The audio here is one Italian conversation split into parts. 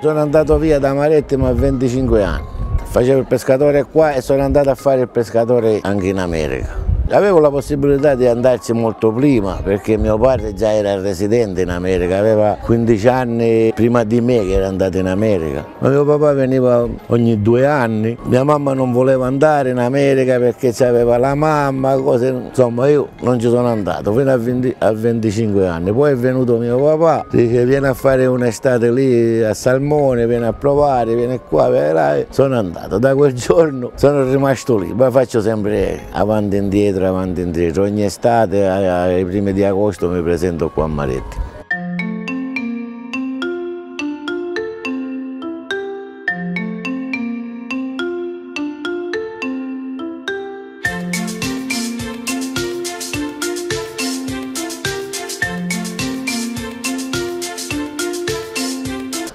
Sono andato via da Marettimo a 25 anni, facevo il pescatore qua e sono andato a fare il pescatore anche in America. Avevo la possibilità di andarci molto prima perché mio padre già era residente in America, aveva 15 anni prima di me che era andato in America. Ma mio papà veniva ogni due anni, mia mamma non voleva andare in America perché aveva la mamma, cose, insomma io non ci sono andato fino a, 20, a 25 anni. Poi è venuto mio papà, dice vieni a fare un'estate lì a Salmone, vieni a provare, vieni qua, vedrai. Sono andato, da quel giorno sono rimasto lì, poi faccio sempre avanti e indietro indietro, avanti e indietro. Ogni estate, ai primi di agosto, mi presento qua a Maretti.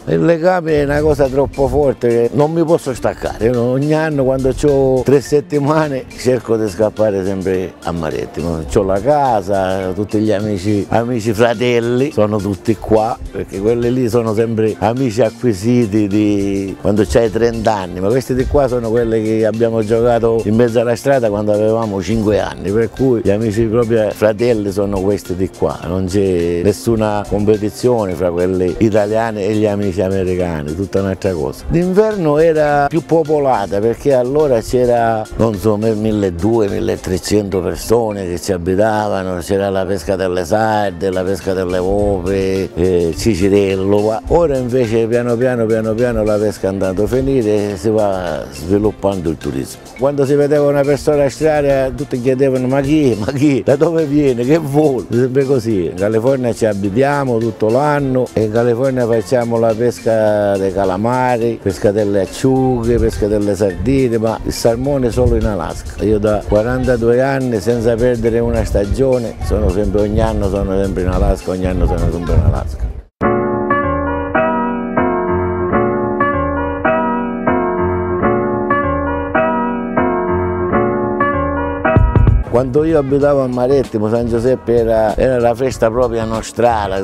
Il legame è una cosa troppo forte che non mi posso staccare. Ogni anno quando ho tre settimane cerco di scappare sempre a Marettimo. Ho la casa, tutti gli amici, amici fratelli, sono tutti qua, perché quelli lì sono sempre amici acquisiti di quando c'hai 30 anni, ma questi di qua sono quelli che abbiamo giocato in mezzo alla strada quando avevamo 5 anni, per cui gli amici proprio fratelli sono questi di qua, non c'è nessuna competizione fra quelli italiani e gli amici americani, tutta un'altra cosa. D'inverno era più popolata perché allora c'era, non so, 1200-1300 persone che ci abitavano, c'era la pesca delle sarde, la pesca delle uove, eh, Cicirello. Ora invece piano piano, piano piano la pesca è andata a finire e si va sviluppando il turismo. Quando si vedeva una persona strana tutti chiedevano ma chi, ma chi, da dove viene, che vuole, sempre così. In California ci abitiamo tutto l'anno e in California facciamo la pesca pesca dei calamari, pesca delle acciughe, pesca delle sardine, ma il salmone solo in Alaska. Io da 42 anni senza perdere una stagione, sono sempre, ogni anno sono sempre in Alaska, ogni anno sono sempre in Alaska. Quando io abitavo a Marettimo, San Giuseppe era, era la festa proprio nostrana,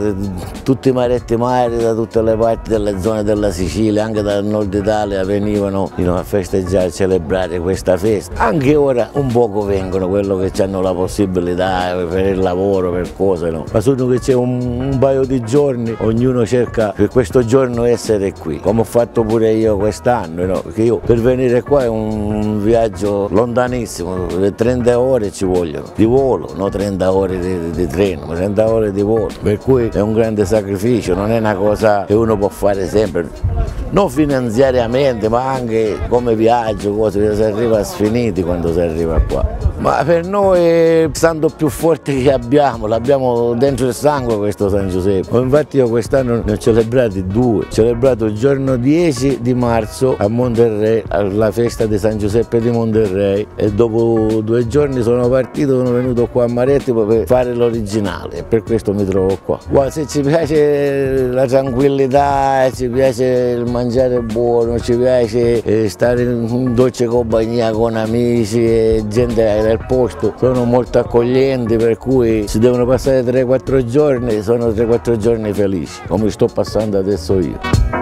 tutti i marettimari da tutte le parti delle zone della Sicilia, anche dal nord Italia venivano you a festeggiare, a celebrare questa festa. Anche ora un poco vengono quello che hanno la possibilità per il lavoro, per cose, no? ma solo che c'è un, un, paio di giorni, ognuno cerca per questo giorno essere qui, come ho fatto pure io quest'anno, no? perché io per venire qua è un viaggio lontanissimo, 30 ore ci vogliono, di volo, non 30 ore di, di, treno, ma 30 ore di volo, per cui è un grande sacrificio, non è una cosa che uno può fare sempre, non finanziariamente ma anche come viaggio, cose, si arriva a sfiniti quando si arriva qua. Ma per noi stando più forti che abbiamo, l'abbiamo dentro il sangue questo San Giuseppe. Infatti io quest'anno ne ho celebrati due. Ho celebrato il giorno 10 di marzo a Monterrey, alla festa di San Giuseppe di Monterrey e dopo due giorni sono partito, sono venuto qua a Maretti per fare l'originale per questo mi trovo qua. Qua se ci piace la tranquillità, ci piace il mangiare buono, ci piace eh, stare in dolce compagnia con amici e gente del posto sono molto accoglienti per cui si devono passare 3-4 giorni, sono 3-4 giorni felici come sto passando adesso io.